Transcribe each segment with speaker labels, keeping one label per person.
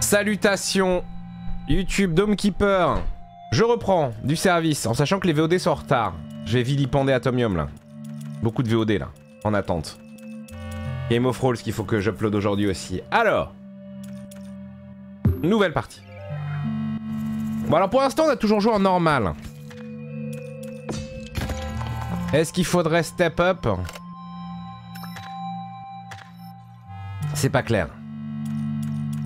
Speaker 1: Salutations YouTube Domekeeper Je reprends du service en sachant que les VOD sont en retard. Je vais vilipender Atomium là. Beaucoup de VOD là, en attente. Game of Rolls qu'il faut que j'upload aujourd'hui aussi. Alors Nouvelle partie. Bon alors pour l'instant on a toujours joué en normal. Est-ce qu'il faudrait step up? C'est pas clair.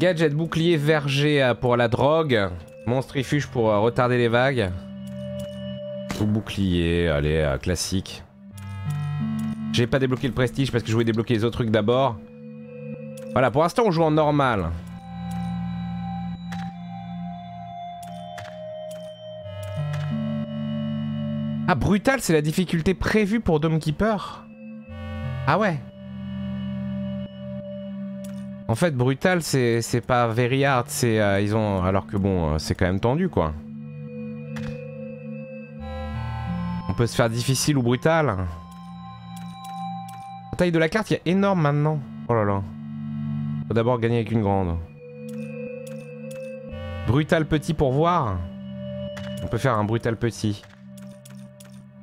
Speaker 1: Gadget, bouclier, verger euh, pour la drogue. Monstrifuge pour euh, retarder les vagues. Ou bouclier, allez, euh, classique. J'ai pas débloqué le prestige parce que je voulais débloquer les autres trucs d'abord. Voilà, pour l'instant on joue en normal. Ah, brutal, c'est la difficulté prévue pour Domekeeper Ah ouais En fait, brutal, c'est pas very hard, c'est... Euh, ils ont... Alors que bon, euh, c'est quand même tendu, quoi. On peut se faire difficile ou brutal. La taille de la carte, il est énorme maintenant. Oh là là. Faut d'abord gagner avec une grande. Brutal petit pour voir. On peut faire un brutal petit.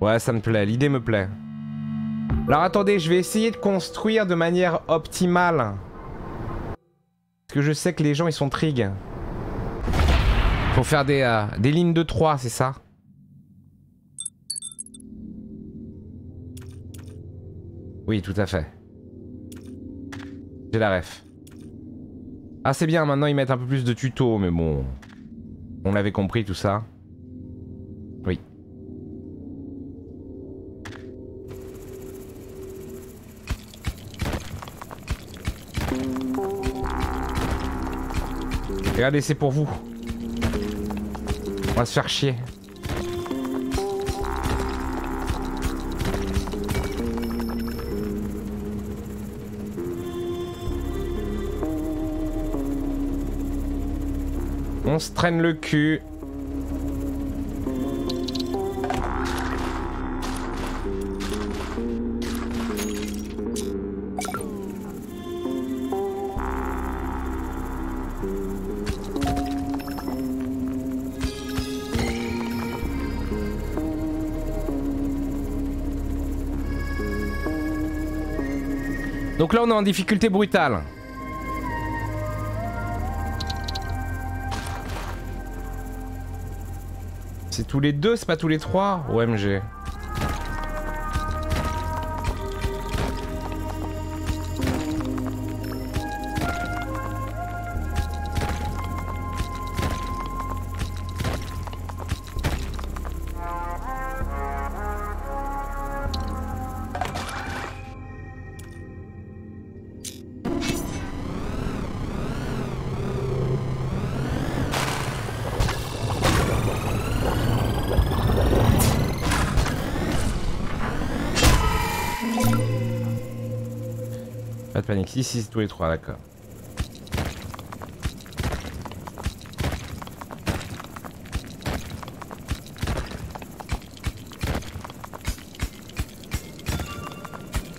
Speaker 1: Ouais, ça me plaît, l'idée me plaît. Alors attendez, je vais essayer de construire de manière optimale. Que je sais que les gens ils sont trig. Faut faire des, euh, des lignes de 3, c'est ça? Oui, tout à fait. J'ai la ref. Ah c'est bien, maintenant ils mettent un peu plus de tutos, mais bon... On l'avait compris tout ça. Regardez, c'est pour vous. On va se faire chier. On se traîne le cul. Donc là on est en difficulté brutale. C'est tous les deux, c'est pas tous les trois? OMG. Pas de panique. Si, c'est tous les trois, d'accord.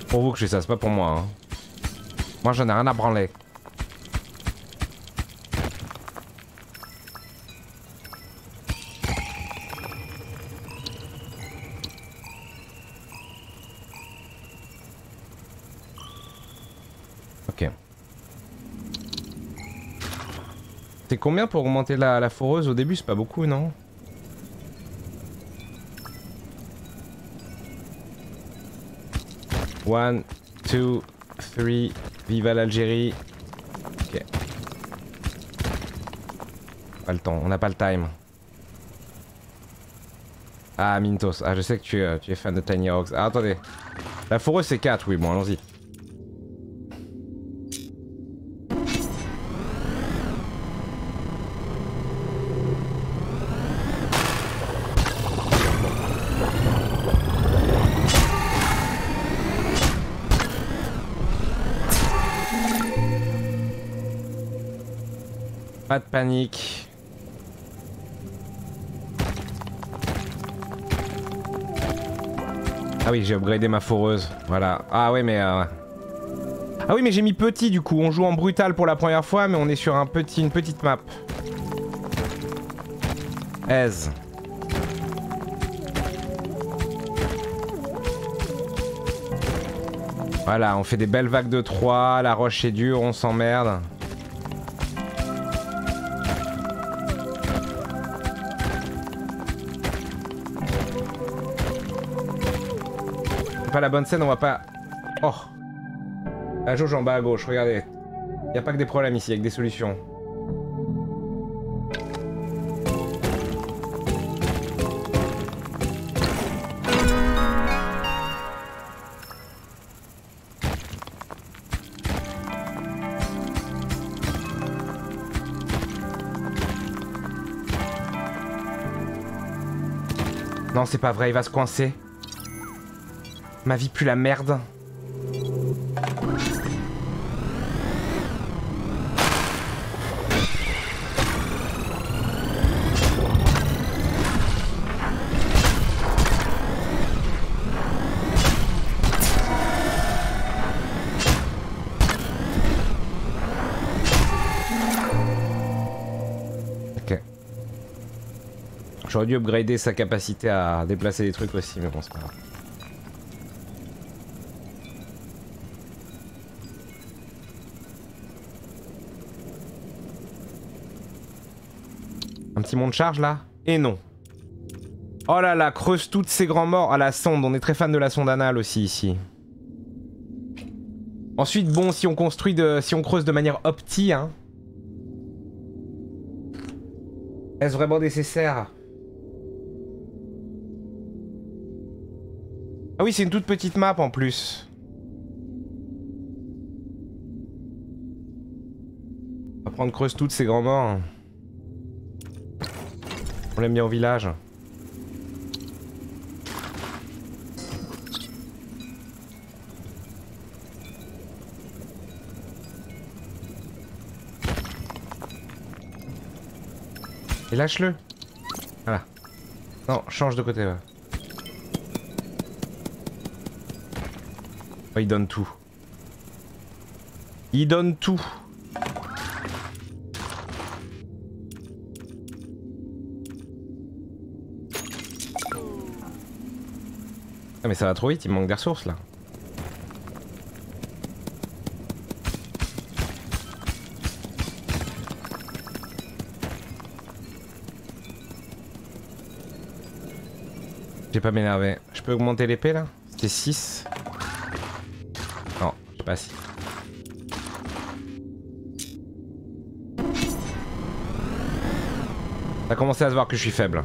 Speaker 1: Pour vous que je fais ça, c'est pas pour moi. Hein. Moi, j'en ai rien à branler. Ok. C'est combien pour augmenter la, la foreuse au début? C'est pas beaucoup, non? One, two, three, viva l'Algérie. Ok. Pas le temps, on n'a pas le time. Ah, Mintos. Ah, je sais que tu, es- tu es fan de Tiny Hawks. Ah, attendez. La foreuse, c'est 4, oui, bon, allons-y. Ah oui, j'ai upgradé ma foreuse. Voilà. Ah ouais, mais... euh, Ah oui, mais j'ai mis petit du coup. On joue en brutal pour la première fois, mais on est sur une petite map. Aise. Voilà, on fait des belles vagues de 3, la roche est dure, on s'emmerde. Pas la bonne scène, on va pas... Oh La jauge en bas à gauche, regardez. Y a pas que des problèmes ici, avec des solutions. Non, c'est pas vrai, il va se coincer. Ma vie pue la merde. J'aurais dû upgrader sa capacité à déplacer des trucs aussi, mais bon, c'est pas grave. Petit charge là Et non. Oh là là, creuse toutes ces grands morts à la sonde. On est très fan de la sonde anale aussi ici. Ensuite, bon, si on construit de... Si on creuse de manière opti, hein. Est-ce vraiment nécessaire? Ah oui, c'est une toute petite map en plus. On va prendre creuse toutes ces grands morts. On l'aime bien au village. Et lâche-le. Voilà. Non, change de côté. Il donne tout. Il donne tout. Mais ça va trop vite, il manque des ressources là. J'ai pas m'énerver. Je peux augmenter l'épée là? C'était 6. Non, je sais pas si. Ça a commencé à se voir que je suis faible.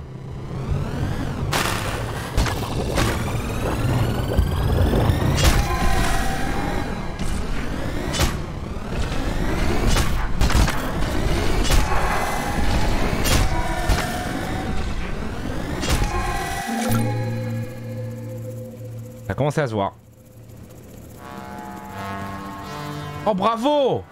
Speaker 1: Commence à se voir. Oh bravo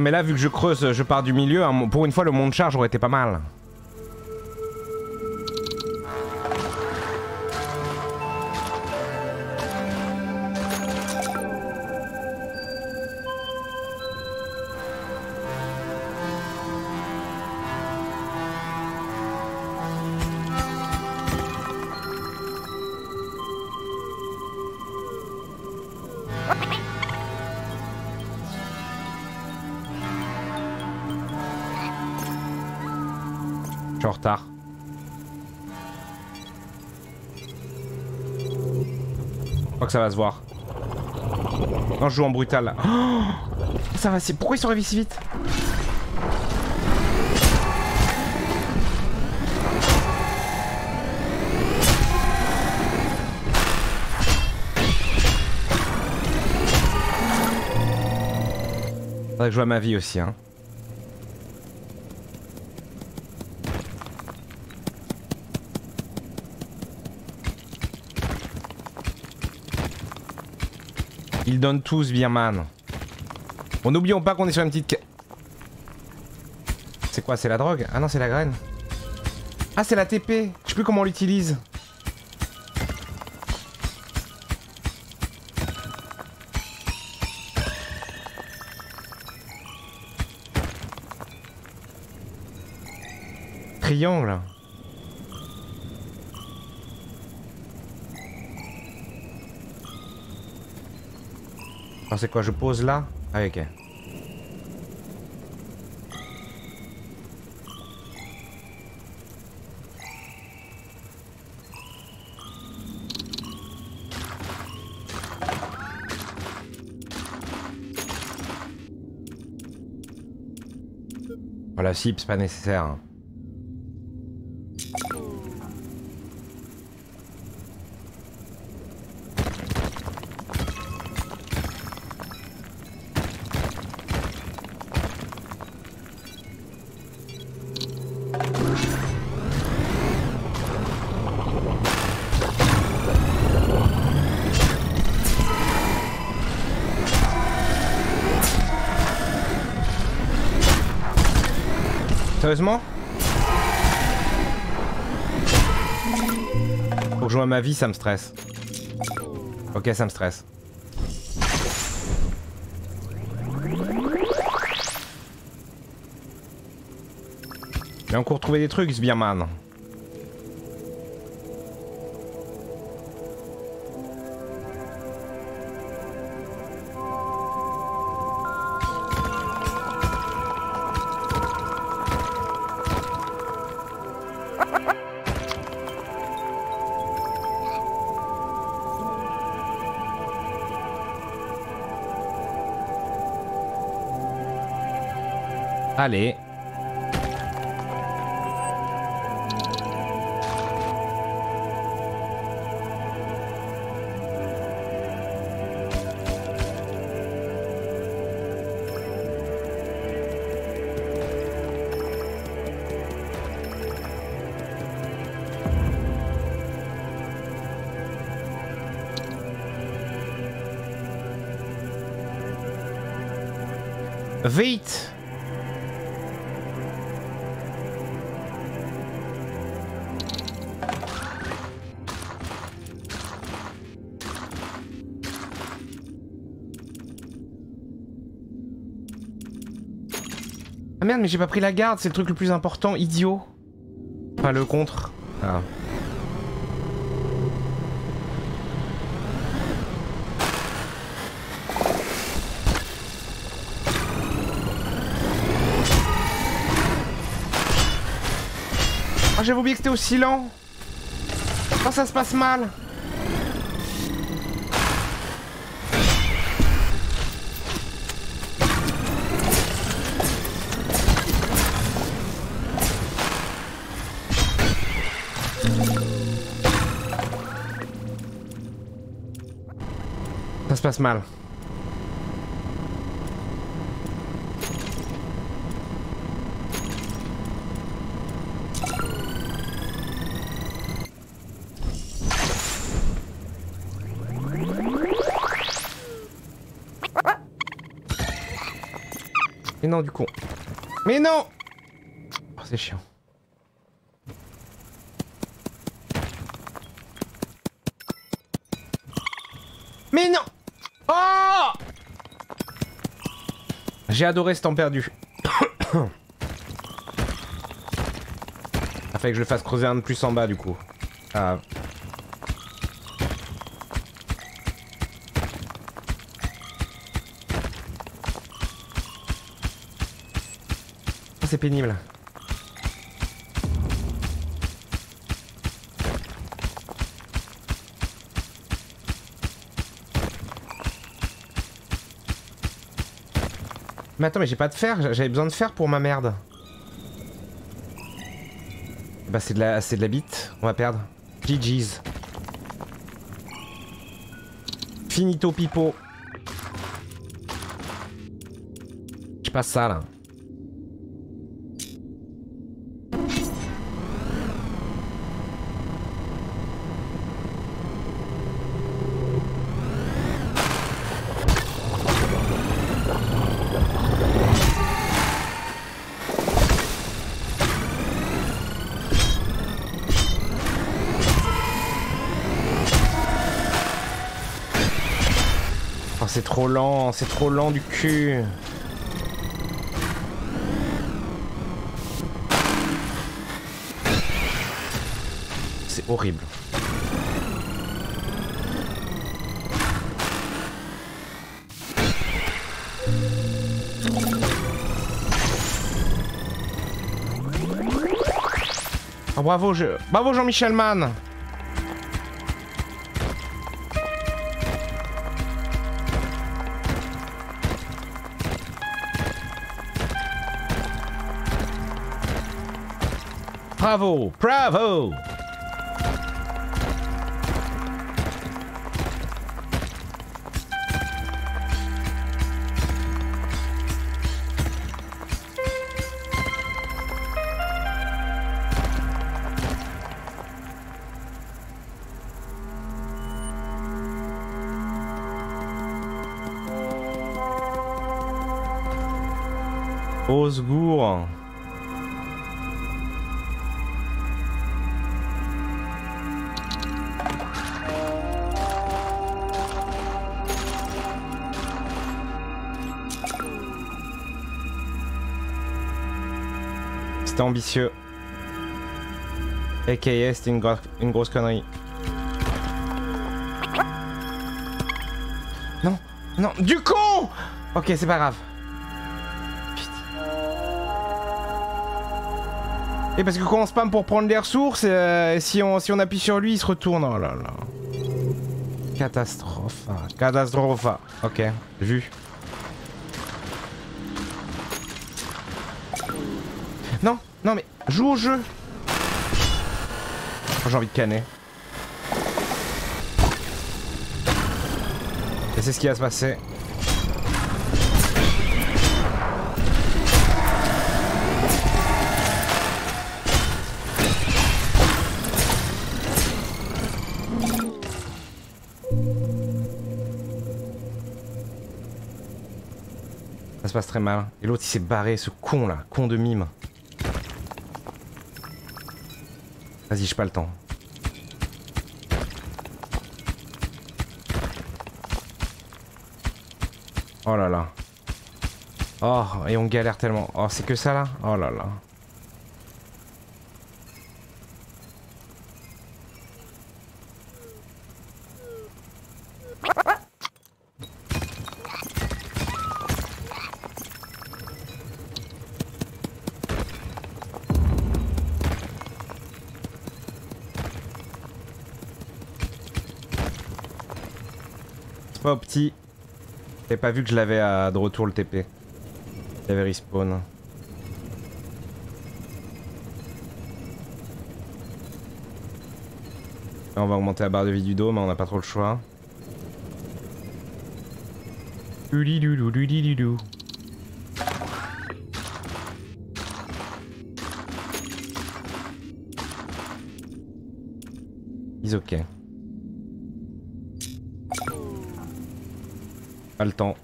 Speaker 1: mais là, vu que je creuse, je pars du milieu. Hein, pour une fois, le monde charge aurait été pas mal. Ça va se voir. Joue en brutal. Ça va, c'est pourquoi ils sont si vite? Faudrait que je vois ma vie aussi, hein. Ils donnent tous, Birman. Bon, n'oublions pas qu'on est sur une petite... C'est quoi, c'est la drogue? Ah non, c'est la graine. Ah, c'est la TP Je sais plus comment on l'utilise. Triangle. Ah, c'est quoi Je pose là Ah, ok. Voilà, si, c'est pas nécessaire. Ma vie, ça me stresse. Ok, ça me stresse. Mais on court trouver des trucs, Sbirman. Allez. Vite merde, mais j'ai pas pris la garde, c'est le truc le plus important, idiot. Enfin, le contre. Ah. Ah, j'avais oublié que c'était aussi lent. Oh, ça se passe mal. Se passe mal. Mais non, du con. Mais non oh, C'est chiant. Mais non Oh J'ai adoré ce temps perdu. Ça fait que je le fasse creuser un de plus en bas du coup. Ah. Oh, C'est pénible. Mais attends, mais j'ai pas de fer, j'avais besoin de fer pour ma merde. Bah c'est de la c'est de la bite, on va perdre. GG's. Finito pipo. glitch pas ça là. Trop lent, c'est trop lent du cul. C'est horrible. Oh, bravo, je... bravo Jean-Michel Mann Bravo. Bravo. Au Ambitieux. AKA, c'était une, une grosse connerie. Non, non, du con Ok, c'est pas grave. Et parce que quand on spam pour prendre les ressources, euh, si, on, si on appuie sur lui, il se retourne. Oh là là. Catastrophe. Catastrophe. Ok, vu. Non, mais joue au jeu. J'ai envie de canner. Et c'est ce qui va se passer. Ça se passe très mal. Et l'autre il s'est barré, ce con là, con de mime. Vas-y, j'ai pas le temps. Oh là là. Oh, et on galère tellement. Oh, c'est que ça là? Oh là là. Au petit. J'avais pas vu que je l'avais à de retour le TP. Il avait respawn. Là, on va augmenter la barre de vie du dos, mais on n'a pas trop le choix. Ok. Pas le temps.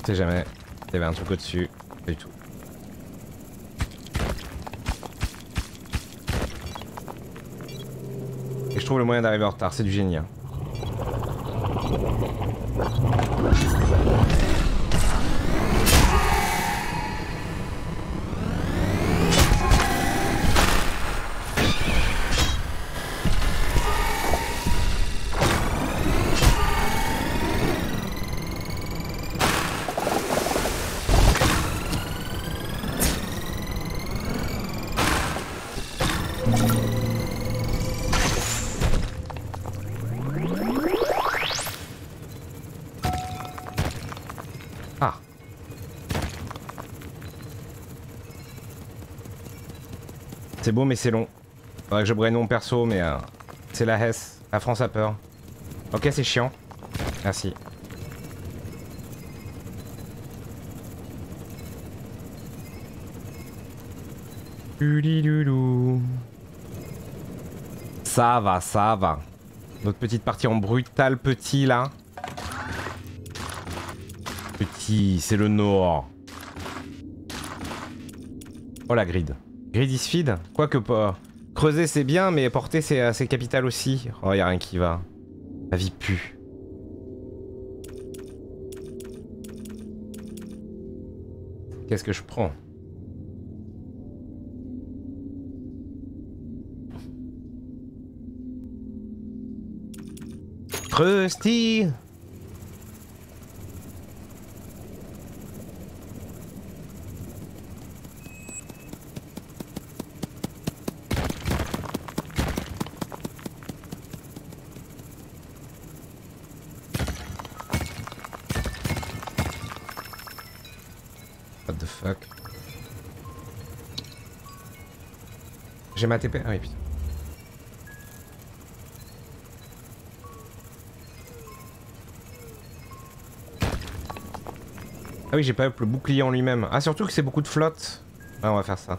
Speaker 1: On sait jamais. Il y avait un truc au-dessus. Pas du tout. Et je trouve le moyen d'arriver en retard, c'est du génie. hein. C'est beau mais c'est long. Faudrait que je braine mon perso mais euh, c'est la Hesse. La France a peur. Ok c'est chiant. Merci. Ça va, ça va. Notre petite partie en brutal petit là. Petit, c'est le Nord. Oh la grid. Grid is feed Quoique pas. Creuser c'est bien, mais porter c'est capital aussi. Oh, y a rien qui va. La vie pue. Qu'est-ce que je prends? Krusty J'ai ma TP Ah oui putain. Ah oui, j'ai pas up le bouclier en lui-même. Ah, surtout que c'est beaucoup de flotte. Ah, on va faire ça.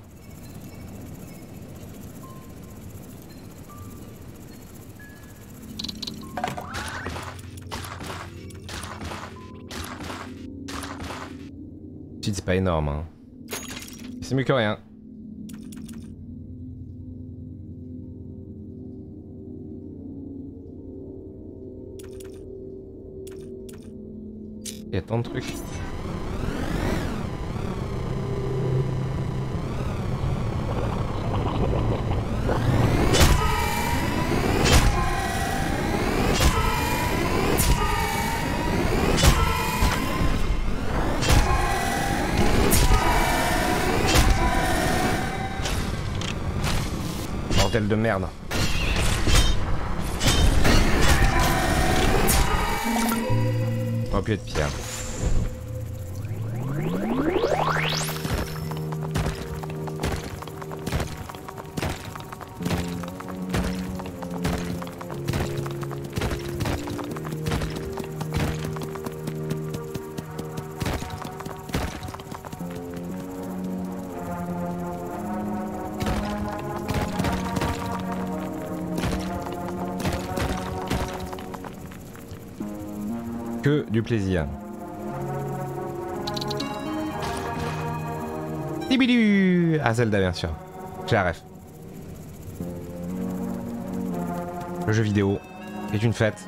Speaker 1: C'est pas énorme. Hein. C'est mieux que rien. Il y a tant de trucs. de merde. On va plus être pierre. Plaisir. Tibidu Ah Zelda bien sûr. J'ai la ref. Le jeu vidéo est une fête.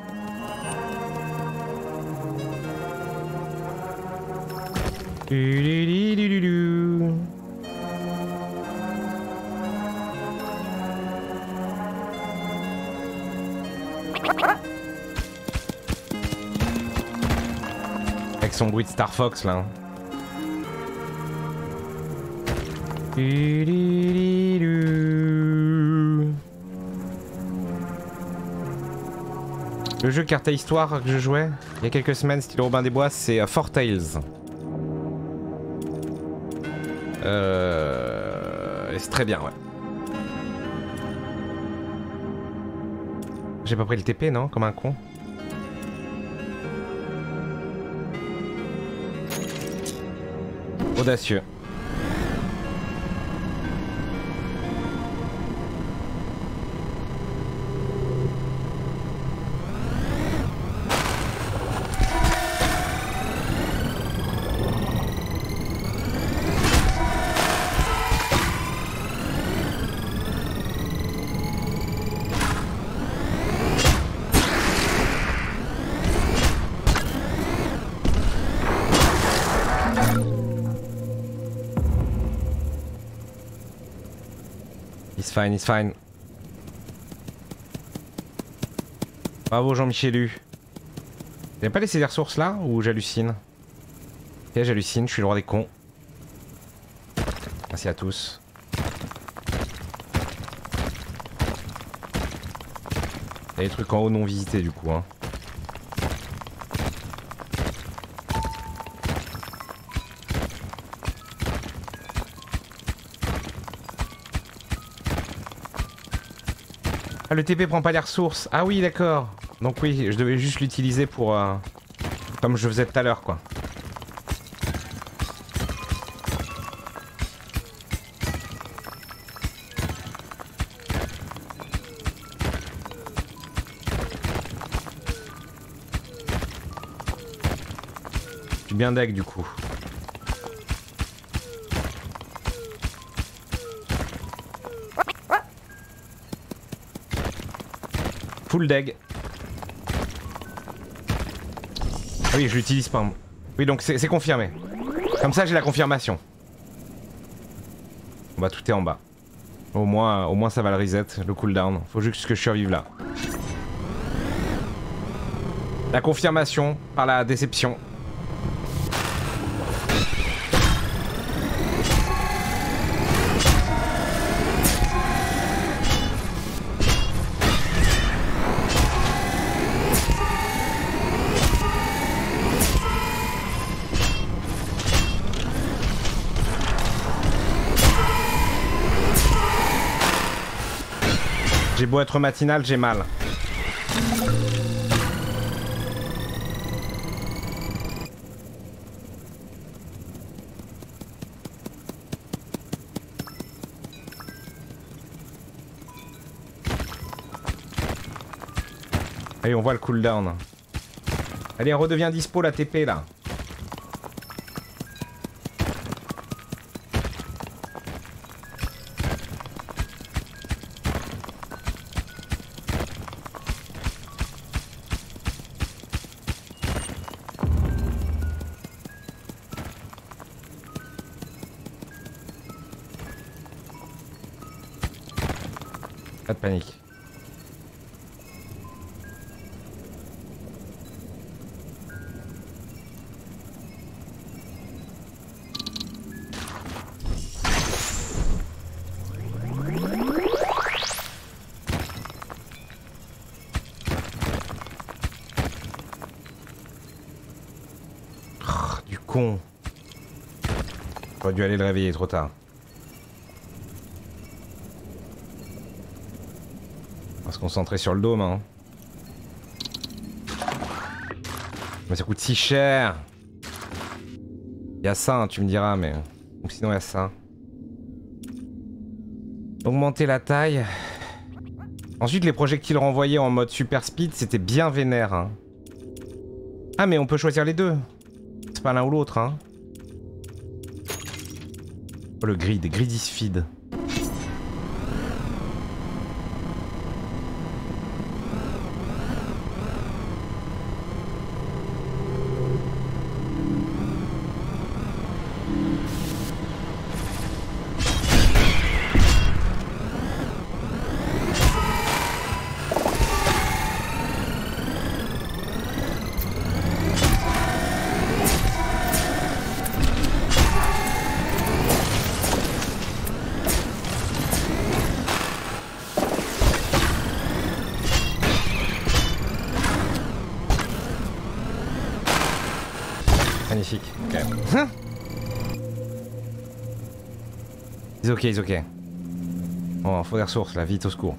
Speaker 1: Son bruit de Star Fox là. Le jeu carte à histoire que je jouais il y a quelques semaines, style Robin des Bois, c'est euh, Four Tales. Euh... C'est très bien, ouais. J'ai pas pris le TP, non Comme un con? Audacieux. Fine, it's fine. Bravo Jean-Michelu. Vous pas laissé des ressources là ou j'hallucine? Ok j'hallucine, je suis le roi des cons. Merci à tous. Il y a des trucs en haut non visités du coup hein. Ah, le TP prend pas les ressources. Ah oui, d'accord. Donc oui, je devais juste l'utiliser pour... Euh, comme je faisais tout à l'heure, quoi. Je suis bien deck, du coup. Full. Ah oui, je l'utilise pas. Oui, donc c'est confirmé. Comme ça, j'ai la confirmation. Bah, tout est en bas. Au moins, au moins ça va le reset, le cooldown. Faut juste que je survive là. La confirmation par la déception. Beau être matinal, j'ai mal. Allez, on voit le cooldown. Allez, on redevient dispo la TP là. Pas panique. du con. J'aurais dû aller le réveiller trop tard. On va se concentrer sur le dôme, hein. Mais ça coûte si cher Il y a ça, hein, tu me diras, mais... Ou sinon il y a ça. Augmenter la taille. Ensuite, les projectiles renvoyés en mode super speed, c'était bien vénère. Hein. Ah, mais on peut choisir les deux. C'est pas l'un ou l'autre. Oh, le grid, grid is feed. Magnifique. Ok. Ils ok, ils ok. Bon, faut des ressources là, vite au secours.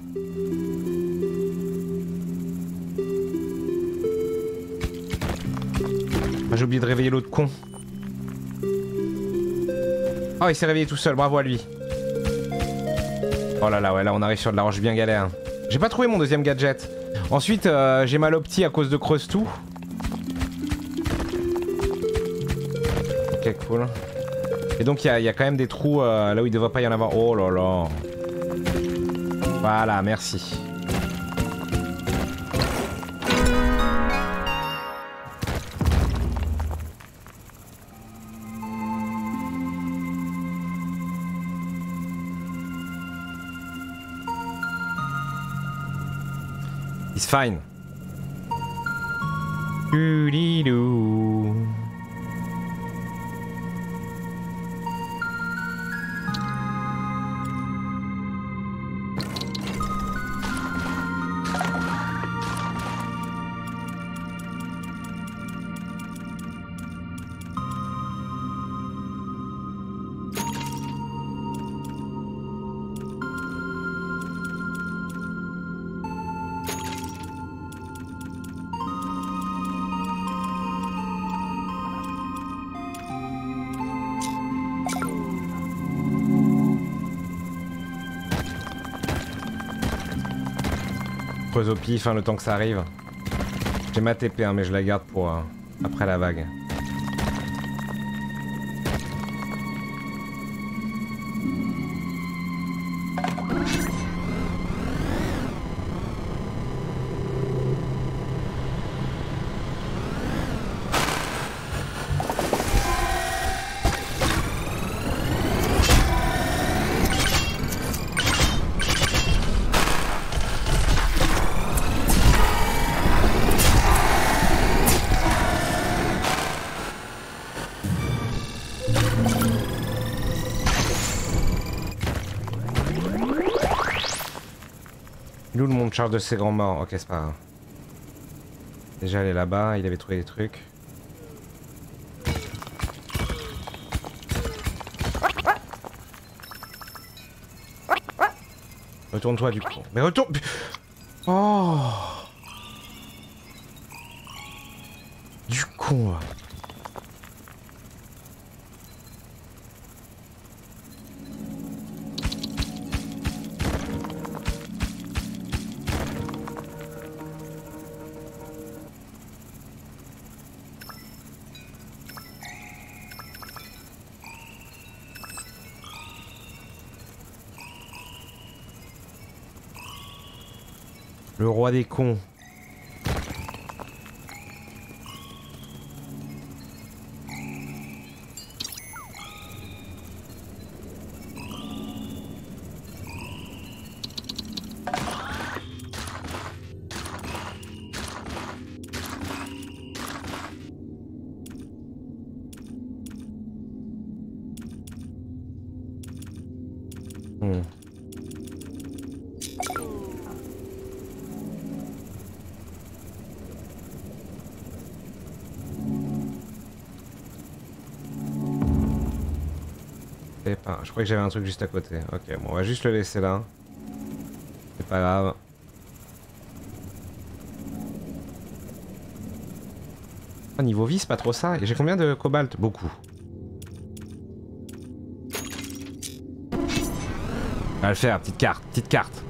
Speaker 1: J'ai oublié de réveiller l'autre con. Oh, il s'est réveillé tout seul, bravo à lui. Oh là là, ouais, là on arrive sur de la roche bien galère. J'ai pas trouvé mon deuxième gadget. Ensuite, euh, j'ai mal au petit à cause de creuse tout. Cool. Et donc il y, a quand même des trous euh, là où il devrait pas y en avoir. Oh là là. Voilà, merci. It's fine. Creuse au pif, hein, le temps que ça arrive. J'ai ma TP, hein, mais je la garde pour euh, après la vague. De ses grands morts. Ok, c'est pas grave. Déjà, aller là-bas, il avait trouvé des trucs. Retourne-toi du coup. Mais retourne... Le roi des cons. Crois que j'avais un truc juste à côté. Ok, bon, on va juste le laisser là. C'est pas grave. Ah, niveau vie, c'est pas trop ça. J'ai combien de cobalt? Beaucoup. On va le faire, petite carte, petite carte.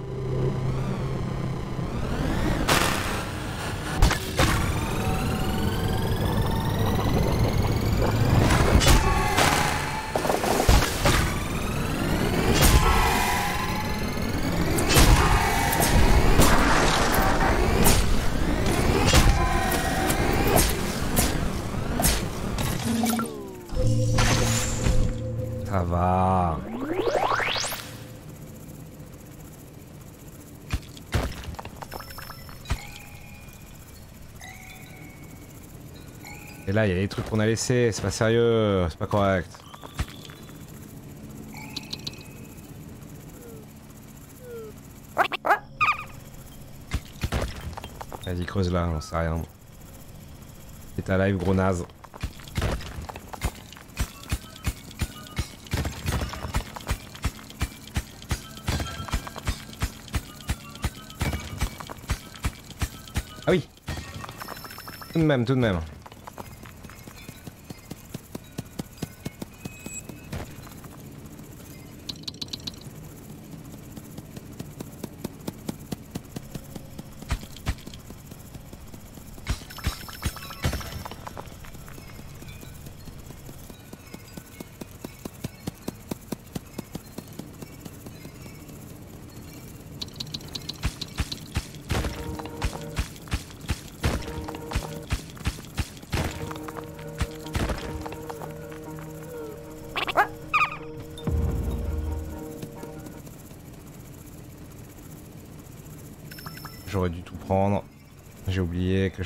Speaker 1: Il y a des trucs qu'on a laissés, c'est pas sérieux, c'est pas correct. Vas-y, creuse là, on sait rien. C'est ta live, gros naze. Ah oui Tout de même, tout de même.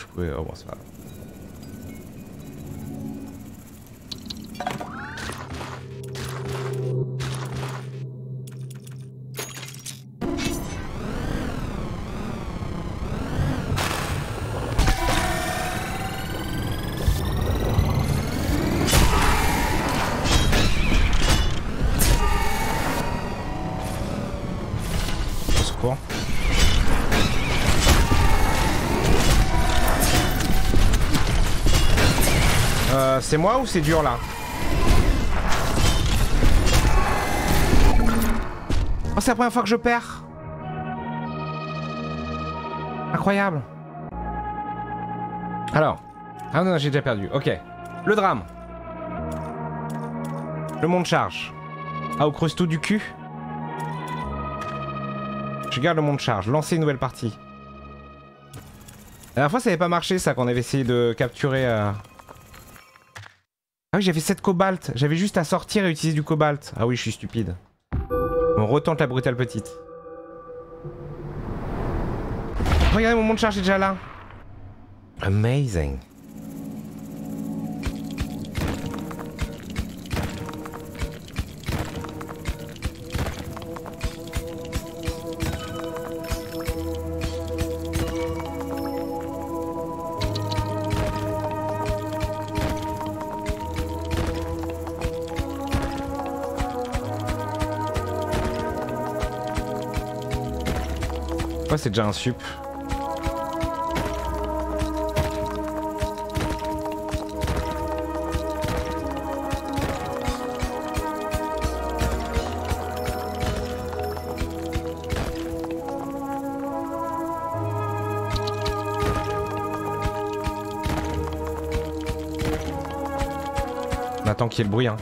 Speaker 1: Que je pouvais... Oh bon, c'est Euh, c'est moi ou c'est dur là Oh, c'est la première fois que je perds Incroyable Alors. Ah non, j'ai déjà perdu. Ok. Le drame. Le monde charge. Ah, au creuse tout du cul Je garde le monde charge. Lancer une nouvelle partie. La dernière fois, ça n'avait pas marché, ça, qu'on avait essayé de capturer... euh, Ah oui, j'avais 7 cobalt. J'avais juste à sortir et utiliser du cobalt. Ah oui, je suis stupide. On retente la brutale petite. Regardez, mon monde charge est déjà là. Amazing. C'est déjà un sup. On attend qu'il y ait le bruit. Hein.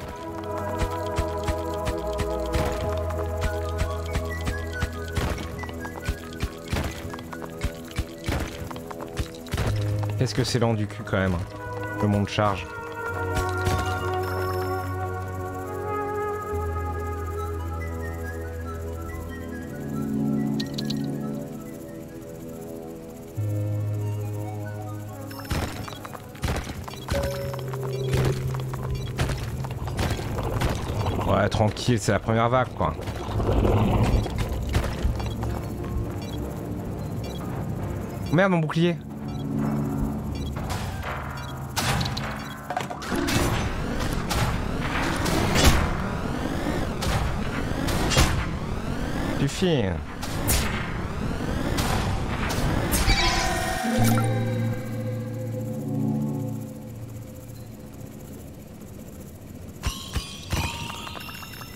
Speaker 1: Qu'est-ce que c'est lent du cul quand même hein. Le monde charge. Ouais, tranquille, c'est la première vague quoi. Merde, mon bouclier. Ah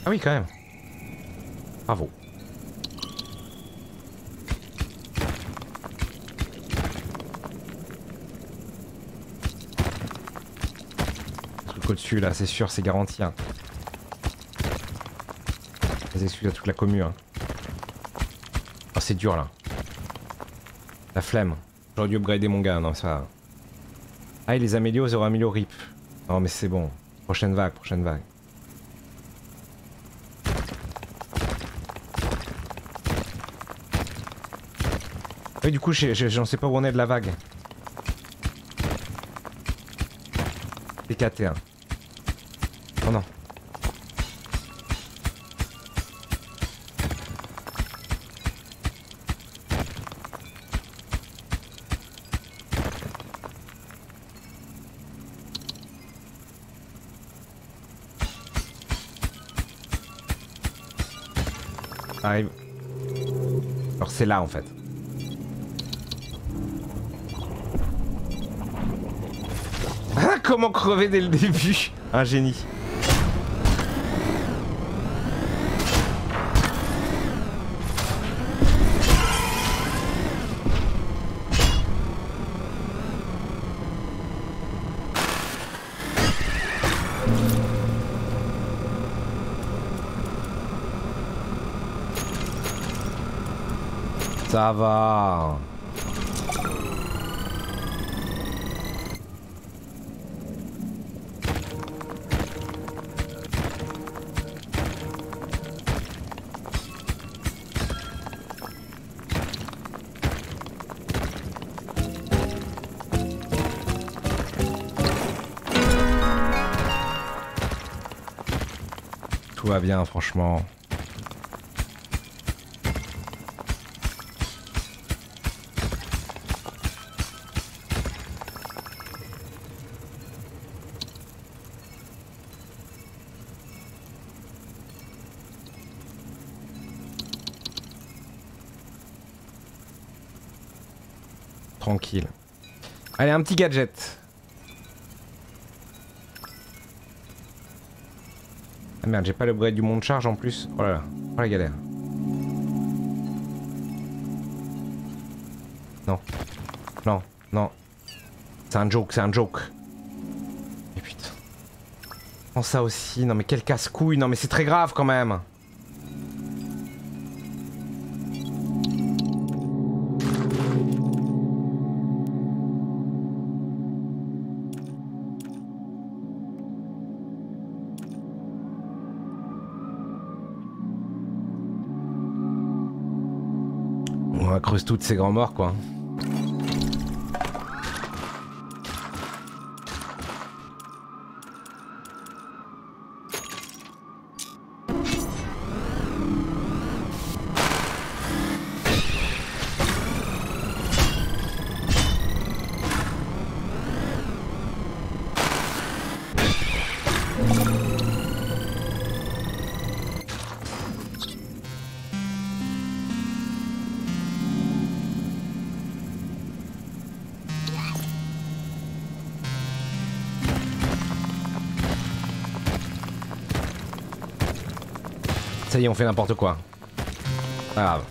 Speaker 1: oui, quand même. Bravo. Truc au-dessus là, c'est sûr, c'est garanti. Hein. Les excuses toute la commune. Hein. Oh, c'est dur là. La flemme. J'aurais dû upgrader mon gars, non, ça. Ah, il les améliore, ils auront amélioré RIP. Non, mais c'est bon. Prochaine vague, prochaine vague. Oui, du coup, j'en sais pas où on est de la vague. TKT1. Hein. Oh non. Arrive. Alors c'est là en fait. Ah, comment crever dès le début? Un génie. Tout va bien, franchement. Tranquille. Allez, un petit gadget. Ah merde, j'ai pas le break du monde charge en plus. Oh là là, oh la galère. Non. Non, non. C'est un joke, c'est un joke. Et putain. Prends ça aussi. Non mais quel casse-couille. Non mais c'est très grave quand même. Toutes ces grands morts quoi. Y est, on fait n'importe quoi. Pas grave.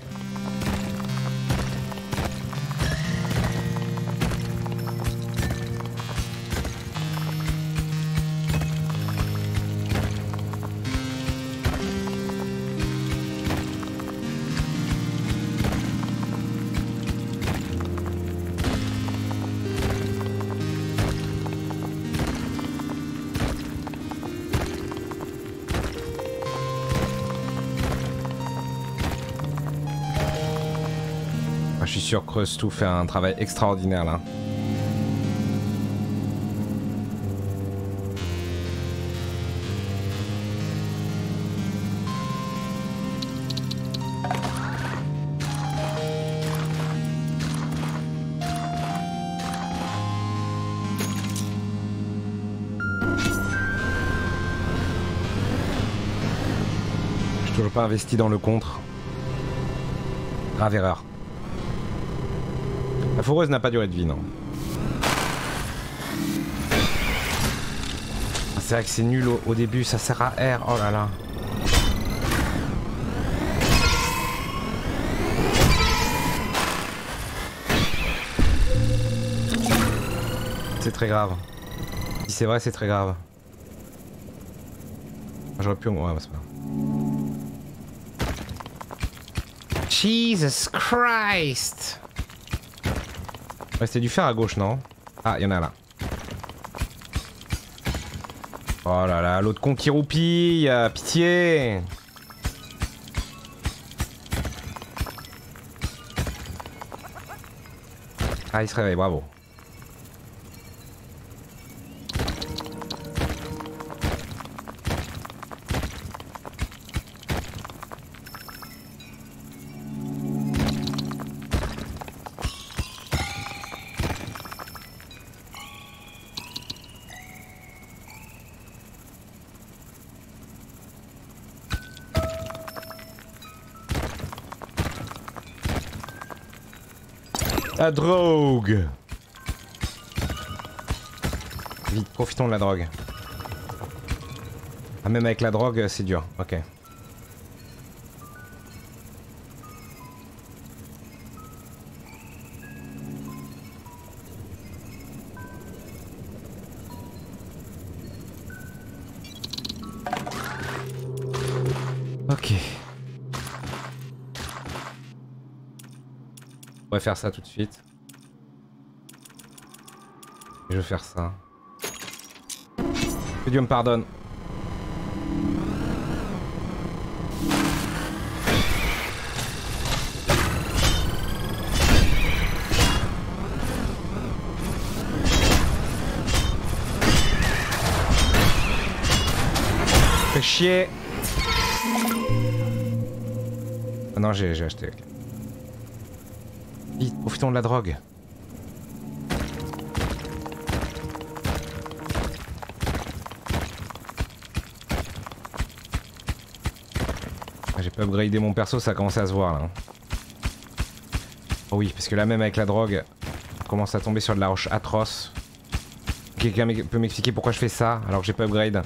Speaker 1: Je suis sûr que tout fait un travail extraordinaire là. Je suis toujours pas investi dans le contre. Grave erreur. La foreuse n'a pas duré de vie, non. C'est vrai que c'est nul au, début, ça sert à R, oh là là. C'est très grave. Si c'est vrai, c'est très grave. J'aurais pu... Ouais, bah, c'est pas. Jesus Christ Ouais, c'était du fer à gauche, non Ah, il y en a là. Oh là là, l'autre con qui roupille, euh, pitié Ah, il se réveille, bravo. La drogue Vite, profitons de la drogue. Ah, même avec la drogue, c'est dur. Ok. On va faire ça tout de suite. Je vais faire ça. Que Dieu me pardonne. Fais chier. Ah non, j'ai acheté. Profitons de la drogue. Ah, J'ai pas upgradé mon perso, ça commence à se voir là. Oh oui, parce que là même avec la drogue, on commence à tomber sur de la roche atroce. Quelqu'un peut m'expliquer pourquoi je fais ça alors que j'ai pas upgrade?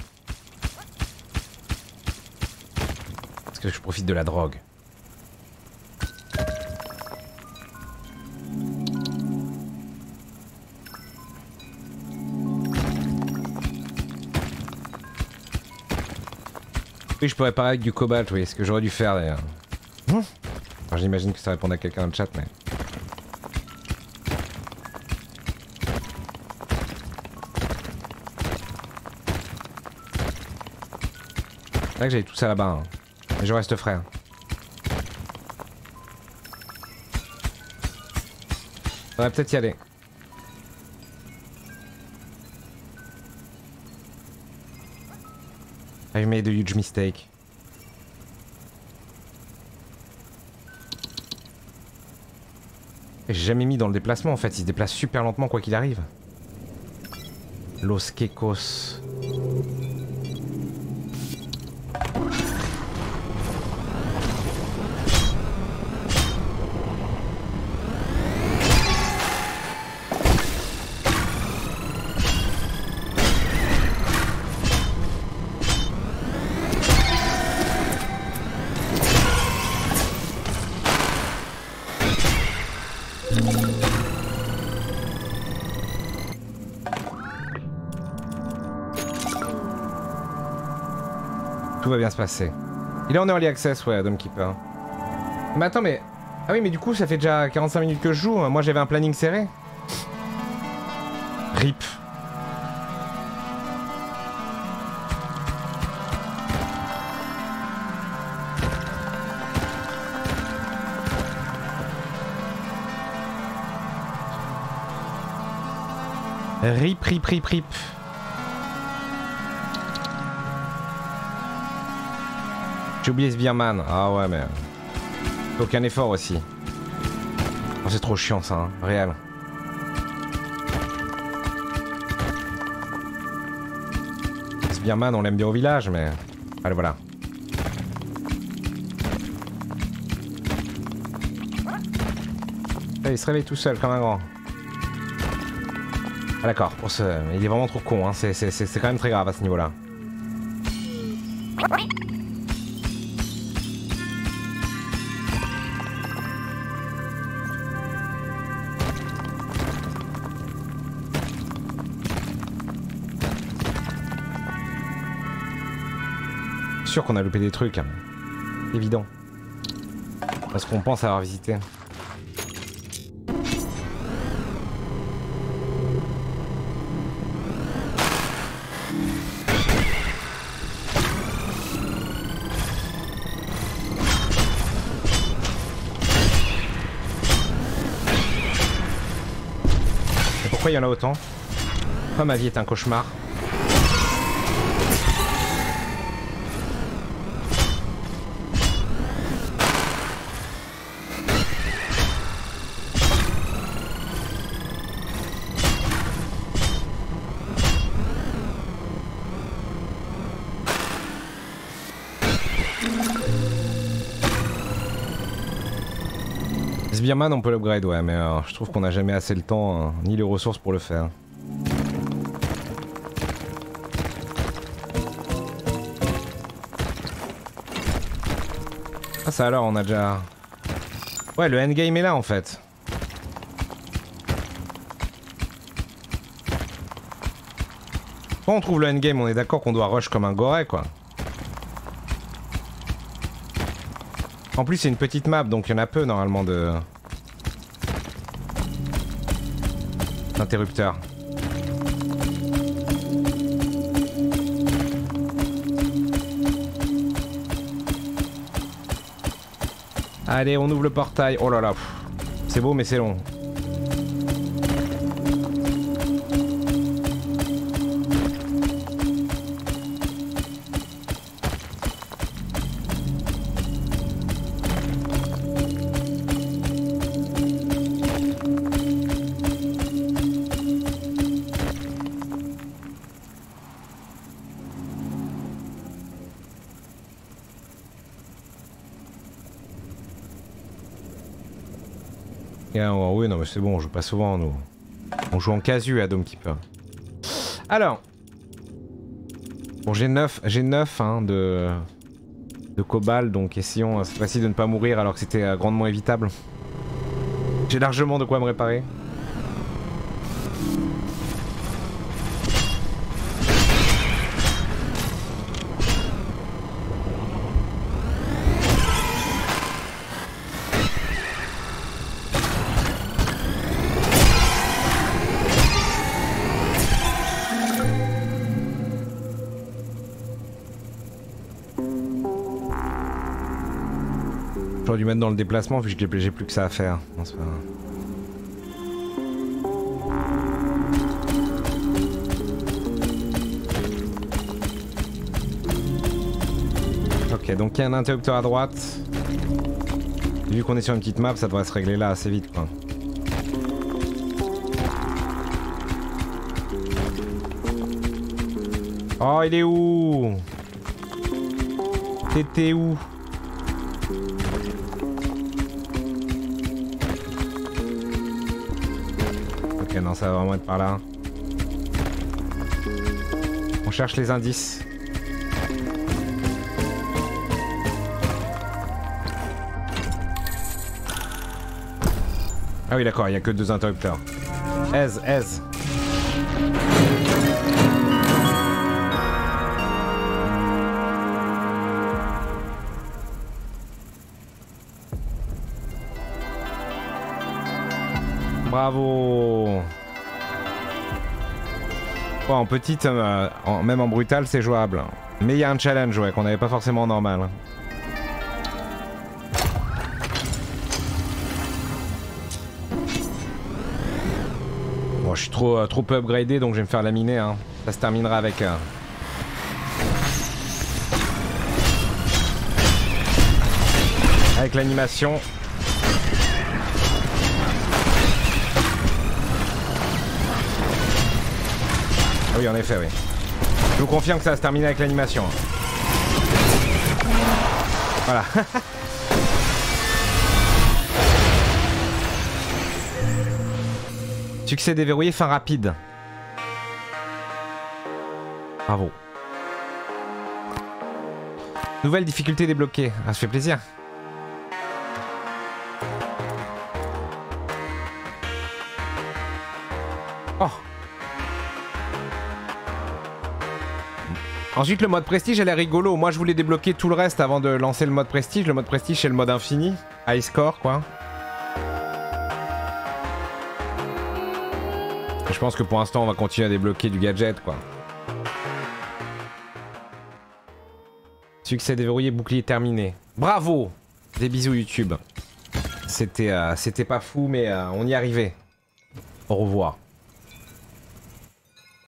Speaker 1: Parce que je profite de la drogue. Je pourrais parler avec du cobalt, oui, ce que j'aurais dû faire d'ailleurs. Alors j'imagine que ça répond à quelqu'un dans le chat, mais. C'est vrai que j'avais tout ça là-bas. hein. Mais je reste frère. On va peut-être y aller. I've made a huge mistake. J'ai jamais mis dans le déplacement en fait, il se déplace super lentement quoi qu'il arrive. Los Quecos. Il est en early access, ouais, Adam Keeper. Mais attends, mais... Ah oui, mais du coup, ça fait déjà 45 minutes que je joue. Moi, j'avais un planning serré. RIP. Rip, rip, rip, rip. J'ai oublié Sbirman. Ah ouais, mais... Aucun effort aussi. Oh, c'est trop chiant ça, hein. réel. Sbirman, on l'aime bien au village, mais... Allez, voilà. il se réveille tout seul comme un grand. Ah d'accord, il est vraiment trop con, hein. c'est quand même très grave à ce niveau-là. Sûr qu'on a loupé des trucs. Évident. Parce qu'on pense avoir visité. Pourquoi il y en a autant? Pourquoi ma vie est un cauchemar Sbirman on peut l'upgrade ouais mais euh, je trouve qu'on n'a jamais assez le temps hein, ni les ressources pour le faire. Ah ça alors on a déjà... Ouais le endgame est là en fait. Quand on trouve le endgame on est d'accord qu'on doit rush comme un goré quoi. En plus c'est une petite map donc il y en a peu normalement de... Interrupteur. Allez, on ouvre le portail. Oh là là. C'est beau, mais c'est long. C'est bon, on joue pas souvent, nous. On joue en casu à Dome Keeper. Alors. Bon, j'ai 9, j'ai 9 hein, de, de cobalt, donc essayons cette fois-ci de ne pas mourir alors que c'était euh, grandement évitable. J'ai largement de quoi me réparer. Dans le déplacement vu que j'ai plus que ça à faire. Ok, donc il y a un interrupteur à droite. Vu qu'on est sur une petite map, ça devrait se régler là assez vite quoi. Oh, il est où? T'étais où? Non, ça va vraiment être par là. On cherche les indices. Ah oui d'accord, il n'y a que deux interrupteurs. Aise, aise. Bravo en petite, euh, même en brutal, c'est jouable. Mais il y a un challenge, ouais, qu'on n'avait pas forcément en normal. Bon, je suis trop, euh, trop upgradé, donc je vais me faire laminer. Hein. Ça se terminera avec... euh, Avec l'animation. Oui, en effet, oui. Je vous confirme que ça se terminer avec l'animation. hein. Voilà. Succès déverrouillé, fin rapide. Bravo. Nouvelle difficulté débloquée. Ah, ça fait plaisir. Ensuite, le mode prestige, elle est rigolo. Moi, je voulais débloquer tout le reste avant de lancer le mode prestige. Le mode prestige, c'est le mode infini. High score, quoi. Je pense que pour l'instant, on va continuer à débloquer du gadget, quoi. Succès déverrouillé, bouclier terminé. Bravo Des bisous YouTube. C'était euh, pas fou, mais euh, on y arrivait. Au revoir.